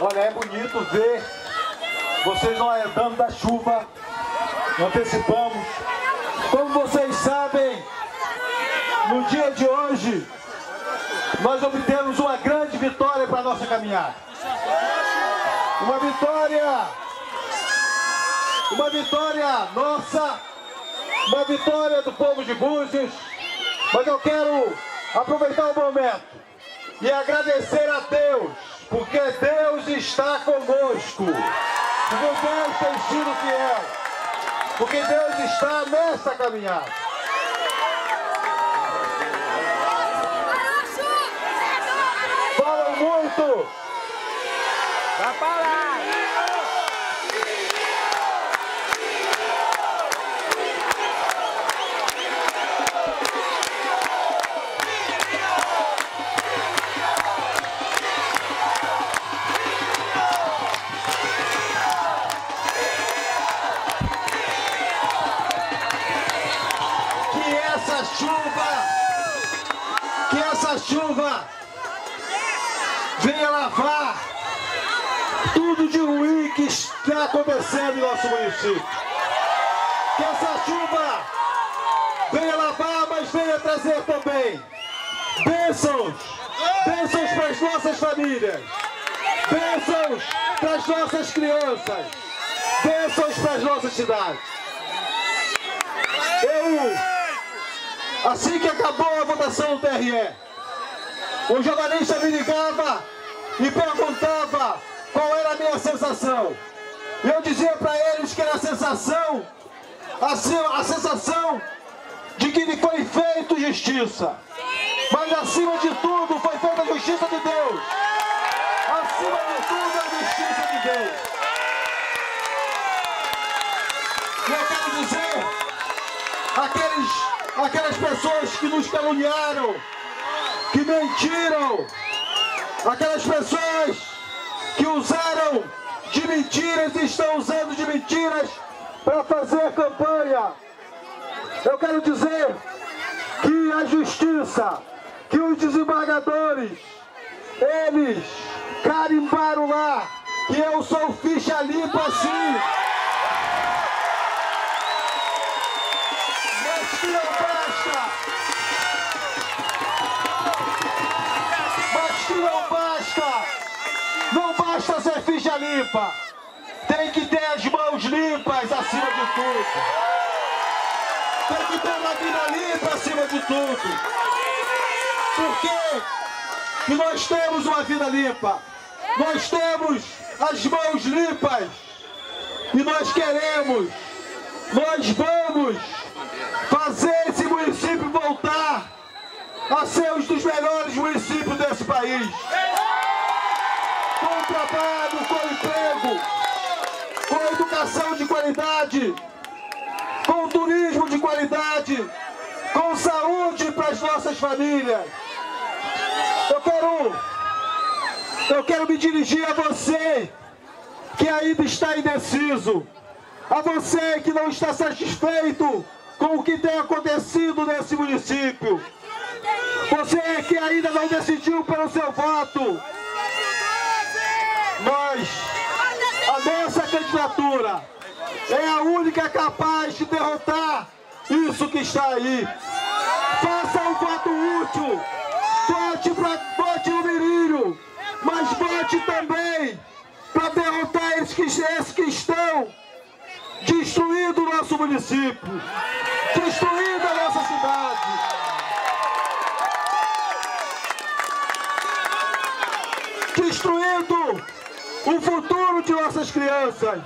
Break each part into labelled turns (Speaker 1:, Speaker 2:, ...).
Speaker 1: Olha, é bonito ver vocês não herdando da chuva. Antecipamos. Como vocês sabem, no dia de hoje, nós obtemos uma grande vitória para a nossa caminhada. Uma vitória, uma vitória nossa, uma vitória do povo de Búzios. Mas eu quero aproveitar o momento e agradecer a Deus, porque Deus está conosco. Porque Deus tem sido fiel. Porque Deus está nessa caminhada. Falam muito.
Speaker 2: Parar!
Speaker 1: Chuva, que essa chuva venha lavar tudo de ruim que está acontecendo em nosso município. Que essa chuva venha lavar, mas venha trazer também bênçãos, bênçãos para as nossas famílias, bênçãos para as nossas crianças, bênçãos para as nossas cidades. Eu, assim que acabou a votação do TRE, o jornalista me ligava e perguntava qual era a minha sensação. Eu dizia para eles que era a sensação, a, a sensação de que lhe foi feito justiça. Mas acima de tudo foi feita a justiça de Deus. Acima de tudo a justiça de Deus. E eu quero dizer aqueles, aquelas pessoas que nos caluniaram, que mentiram, aquelas pessoas que usaram de mentiras e estão usando de mentiras para fazer campanha. Eu quero dizer que a justiça, que os desembargadores, eles carimbaram lá que eu sou ficha limpa sim. Basta ser ficha limpa! Tem que ter as mãos limpas acima de tudo! Tem que ter uma vida limpa acima de tudo! Por quê? Que nós temos uma vida limpa! Nós temos as mãos limpas! E nós queremos, nós vamos fazer esse município voltar a ser um dos melhores municípios desse país. Trabalho, com emprego, com educação de qualidade, com turismo de qualidade, com saúde para as nossas famílias. Eu quero, eu quero me dirigir a você que ainda está indeciso, a você que não está satisfeito com o que tem acontecido nesse município, você que ainda não decidiu pelo seu voto, nós, a nossa candidatura é a única capaz de derrotar isso que está aí. Faça um voto útil, vote, pra, vote no Mirinho, mas vote também para derrotar esses que, esses que estão destruindo o nosso município, destruindo a nossa cidade. Destruindo o futuro de nossas crianças.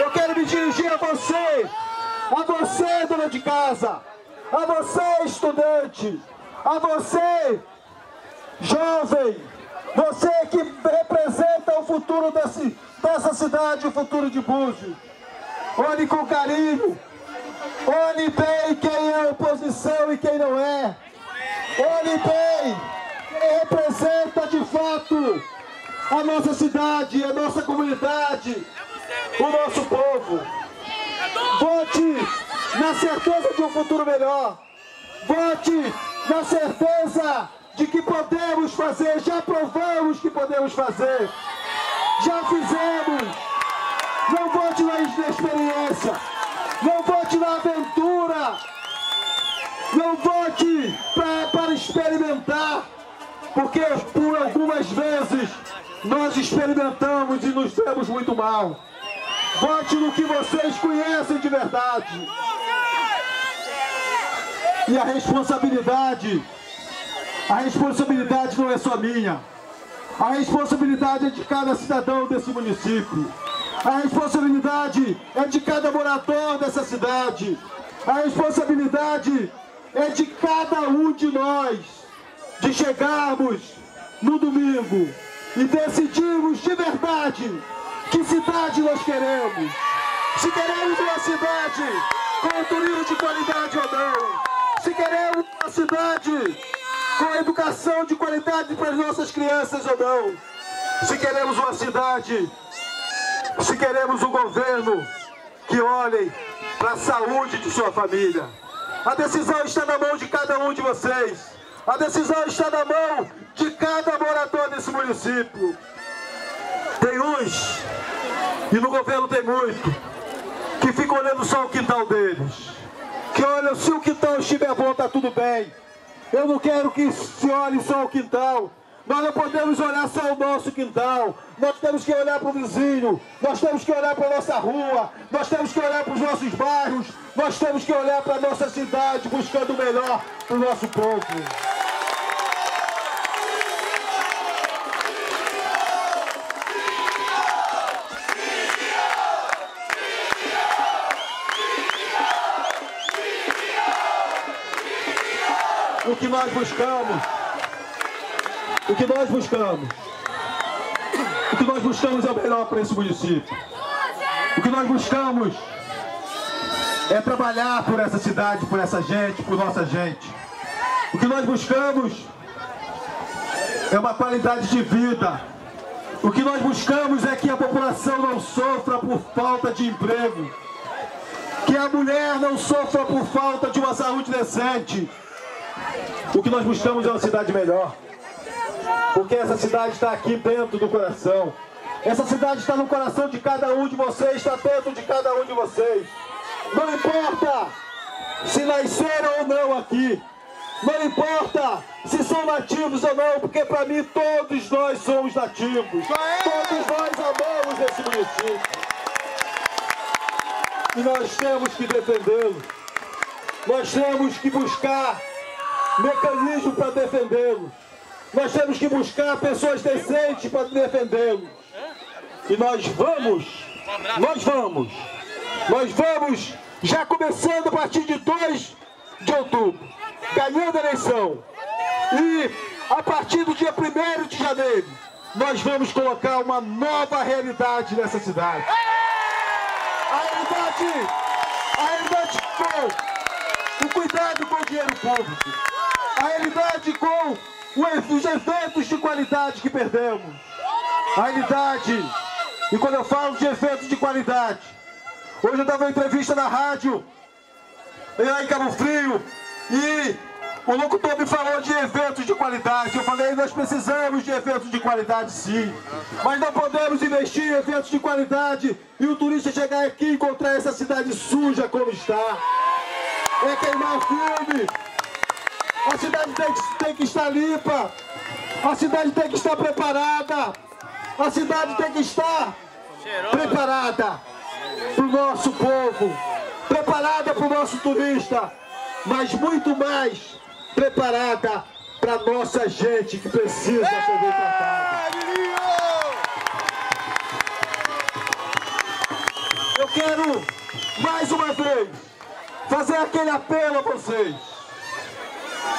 Speaker 1: Eu quero me dirigir a você, a você, dona de casa, a você, estudante, a você, jovem, você que representa o futuro desse, dessa cidade, o futuro de Búzios. Olhe com carinho, olhe bem quem é oposição e quem não é. Olhe bem quem representa de fato a nossa cidade, a nossa comunidade, o nosso povo. Vote na certeza de um futuro melhor. Vote na certeza de que podemos fazer, já provamos que podemos fazer, já fizemos. Não vote na inexperiência, não vote na aventura, não vote para experimentar, porque por algumas vezes nós experimentamos e nos demos muito mal. Vote no que vocês conhecem de verdade. E a responsabilidade, a responsabilidade não é só minha. A responsabilidade é de cada cidadão desse município. A responsabilidade é de cada morador dessa cidade. A responsabilidade é de cada um de nós de chegarmos no domingo e decidirmos de verdade que cidade nós queremos. Se queremos uma cidade com turismo de qualidade ou não. Se queremos uma cidade com educação de qualidade para as nossas crianças ou não. Se queremos uma cidade, se queremos um governo que olhe para a saúde de sua família. A decisão está na mão de cada um de vocês. A decisão está na mão de cada morador desse município. Tem uns, e no governo tem muito, que ficam olhando só o quintal deles. Que olham, se o quintal estiver bom, está tudo bem. Eu não quero que se olhe só o quintal. Nós não podemos olhar só o nosso quintal. Nós temos que olhar para o vizinho. Nós temos que olhar para a nossa rua. Nós temos que olhar para os nossos bairros. Nós temos que olhar para a nossa cidade, buscando o melhor para o nosso povo. O que nós buscamos, o que nós buscamos, o que nós buscamos é o melhor para esse município. O que nós buscamos é trabalhar por essa cidade, por essa gente, por nossa gente. O que nós buscamos é uma qualidade de vida. O que nós buscamos é que a população não sofra por falta de emprego. Que a mulher não sofra por falta de uma saúde decente. O que nós buscamos é uma cidade melhor. Porque essa cidade está aqui dentro do coração. Essa cidade está no coração de cada um de vocês, está dentro de cada um de vocês. Não importa se nasceram ou não aqui. Não importa se são nativos ou não, porque para mim todos nós somos nativos. Todos nós amamos esse município. E nós temos que defendê-lo. Nós temos que buscar mecanismo para defendê-lo. Nós temos que buscar pessoas decentes para defendê-lo. E nós vamos, nós vamos, nós vamos, já começando a partir de 2 de outubro, ganhando a eleição. E a partir do dia 1 de janeiro, nós vamos colocar uma nova realidade nessa cidade. A realidade, a realidade com o cuidado com o dinheiro público. A realidade com os eventos de qualidade que perdemos. A realidade, e quando eu falo de eventos de qualidade, hoje eu dava uma entrevista na rádio, lá em Cabo Frio, e o locutor me falou de eventos de qualidade. Eu falei, nós precisamos de eventos de qualidade sim. Mas não podemos investir em eventos de qualidade e o turista chegar aqui e encontrar essa cidade suja como está. É queimar o filme. A cidade tem que, tem que estar limpa. A cidade tem que estar preparada. A cidade tem que estar preparada para o nosso povo, preparada para o nosso turista, mas muito mais preparada para nossa gente que precisa ser bem tratada. Eu quero, mais uma vez, fazer aquele apelo a vocês.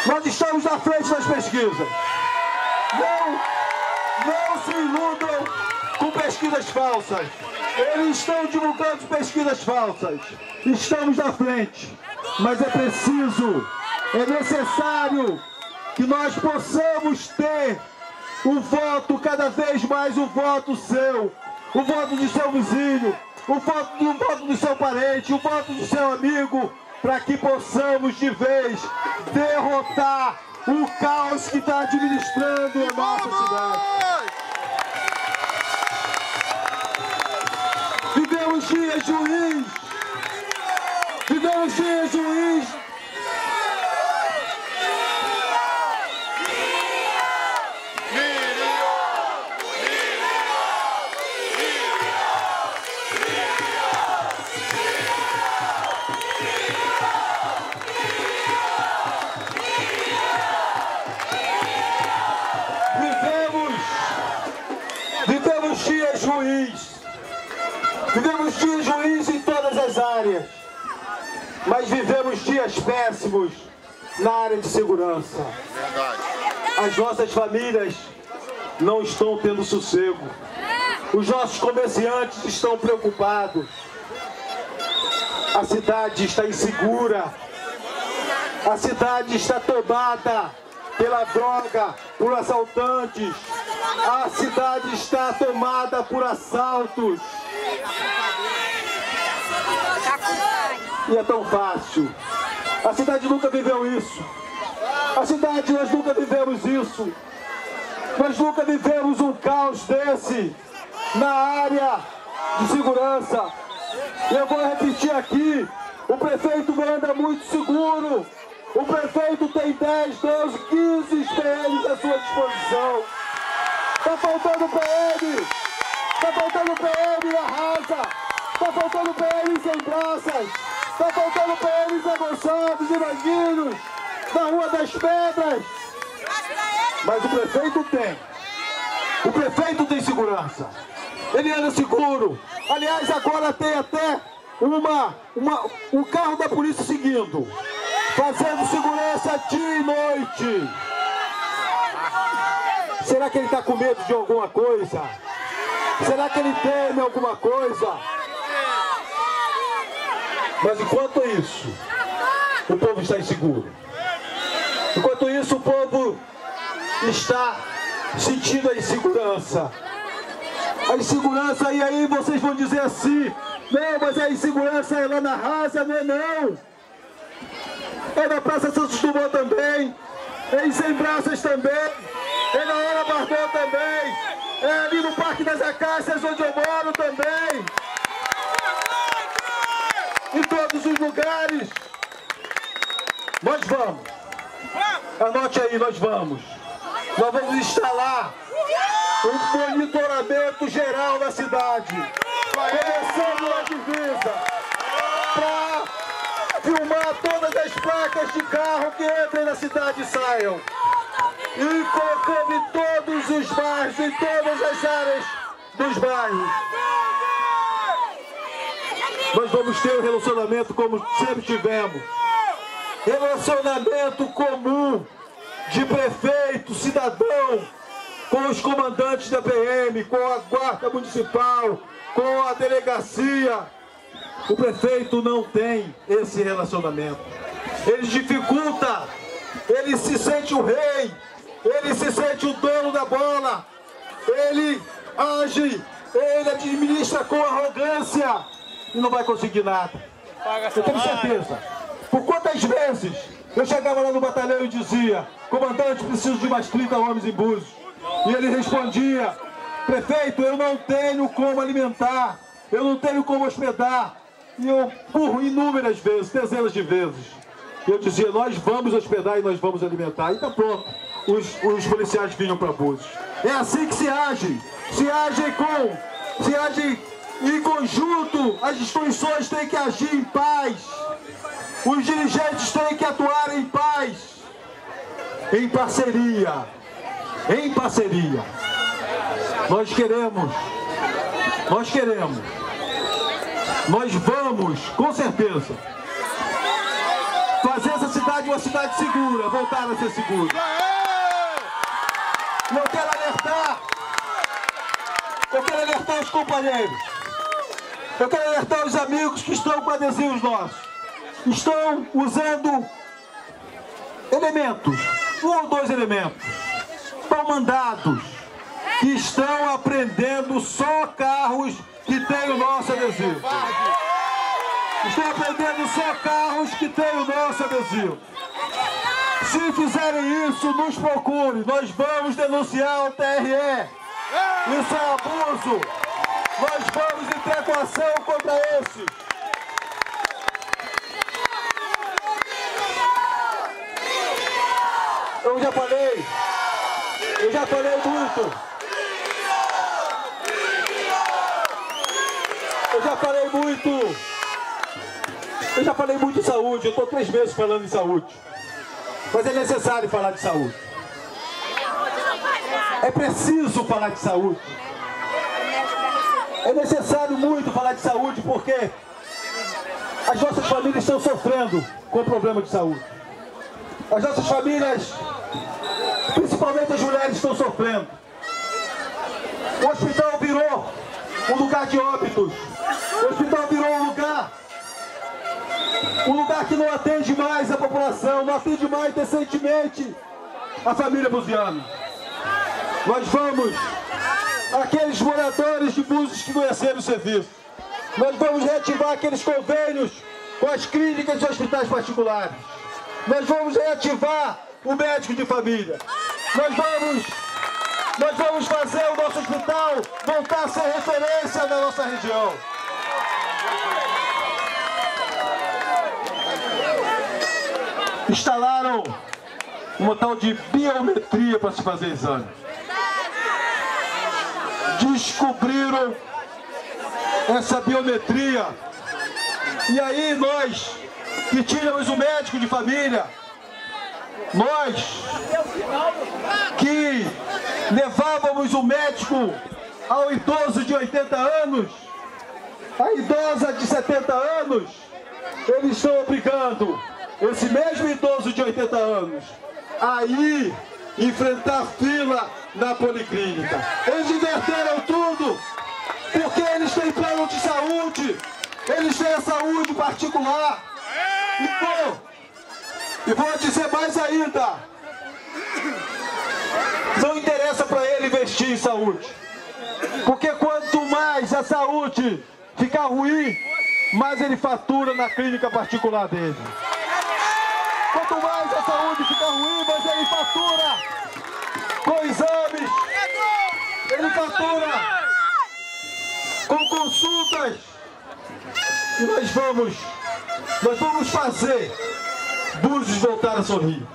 Speaker 1: Nós estamos na frente das pesquisas. Não, não se iludam com pesquisas falsas. Eles estão divulgando pesquisas falsas. Estamos na frente. Mas é preciso, é necessário que nós possamos ter o voto, cada vez mais o voto seu, o voto do seu vizinho, o voto, o voto do seu parente, o voto do seu amigo, para que possamos de vez derrotar o caos que está administrando a nossa cidade. Vivemos dias ruins. Vivemos dias ruins. Dias péssimos na área de segurança.
Speaker 3: Verdade.
Speaker 1: As nossas famílias não estão tendo sossego. Os nossos comerciantes estão preocupados. A cidade está insegura. A cidade está tomada pela droga, por assaltantes. A cidade está tomada por assaltos. E é tão fácil. A cidade nunca viveu isso. A cidade, nós nunca vivemos isso. Nós nunca vivemos um caos desse na área de segurança. E eu vou repetir aqui, o prefeito anda muito seguro. O prefeito tem 10, 12, 15 PMs à sua disposição. Tá faltando PM! Tá faltando PM na raça! Tá faltando PM sem praças! Tá faltando PM em Gonçalves e Manguinhos! Na Rua das Pedras! Mas o prefeito tem. O prefeito tem segurança. Ele anda seguro. Aliás, agora tem até uma, uma, um carro da polícia seguindo. Fazendo segurança dia e noite. Será que ele está com medo de alguma coisa? Será que ele teme alguma coisa? Mas enquanto isso, o povo está inseguro. Enquanto isso, o povo está sentindo a insegurança. A insegurança, e aí vocês vão dizer assim, não, mas a insegurança é lá na raça, não é não. É na Praça Santos Dumont também, é em Sem Braças também, é na Hora Barbão também, é ali no Parque das Acácias onde eu moro também. Em todos os lugares. Nós vamos. Anote aí, nós vamos. Nós vamos instalar um monitoramento geral da cidade. Começando na divisa. Para filmar todas as placas de carro que entrem na cidade e saiam. E colocando em todos os bairros, em todas as áreas dos bairros. Nós vamos ter um relacionamento como sempre tivemos. Relacionamento comum de prefeito, cidadão, com os comandantes da PM, com a guarda municipal, com a delegacia. O prefeito não tem esse relacionamento. Ele dificulta, ele se sente o rei, ele se sente o dono da bola, ele age, ele administra com arrogância e não vai conseguir nada. Eu tenho certeza. Por quantas vezes eu chegava lá no batalhão e dizia, comandante, preciso de mais 30 homens em Búzios. E ele respondia, prefeito, eu não tenho como alimentar, eu não tenho como hospedar. E eu, por inúmeras vezes, dezenas de vezes, eu dizia, nós vamos hospedar e nós vamos alimentar. E tá pronto, os, os policiais vinham para Búzios. É assim que se age, se age com, se age em conjunto, as instituições têm que agir em paz. Os dirigentes têm que atuar em paz, em parceria, em parceria. Nós queremos, nós queremos, nós vamos, com certeza, fazer essa cidade uma cidade segura, voltar a ser segura. Eu quero alertar, eu quero alertar os companheiros, eu quero alertar os amigos que estão com adesivos nossos estão usando elementos, um ou dois elementos, são mandados, que estão apreendendo só carros que têm o nosso adesivo. Estão aprendendo só carros que tem o nosso adesivo. Se fizerem isso, nos procure. Nós vamos denunciar o TRE. Isso é abuso. Nós vamos entrar com ação contra esses. Eu já falei. Eu já falei muito. Eu já falei muito. Eu já falei muito de saúde. Eu estou três meses falando em saúde. Mas é necessário falar de saúde. É preciso falar de saúde. É necessário muito falar de saúde porque as nossas famílias estão sofrendo com o problema de saúde. As nossas famílias, principalmente as mulheres, estão sofrendo. O hospital virou um lugar de óbitos. O hospital virou um lugar um lugar que não atende mais a população, não atende mais decentemente a família buziana. Nós vamos, aqueles moradores de Búzios que conheceram o serviço, nós vamos reativar aqueles convênios com as clínicas e hospitais particulares. Nós vamos reativar o médico de família. Nós vamos, nós vamos fazer o nosso hospital voltar a ser referência na nossa região. instalaram uma tal de biometria para se fazer exame. Descobriram essa biometria. E aí nós, que tínhamos um médico de família, nós que levávamos o médico ao idoso de 80 anos, a idosa de 70 anos, eles estão obrigando esse mesmo idoso de 80 anos, aí enfrentar fila na policlínica. Eles inverteram tudo, porque eles têm plano de saúde, eles têm a saúde particular. E vou, e vou dizer mais ainda, não interessa para ele investir em saúde, porque quanto mais a saúde ficar ruim, mais ele fatura na clínica particular dele. Quanto mais a saúde fica ruim, mais ele fatura com exames, fatura com consultas. E nós vamos, nós vamos fazer Búzios voltar a sorrir.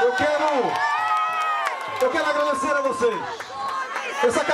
Speaker 1: Eu quero, eu quero agradecer a vocês. Essa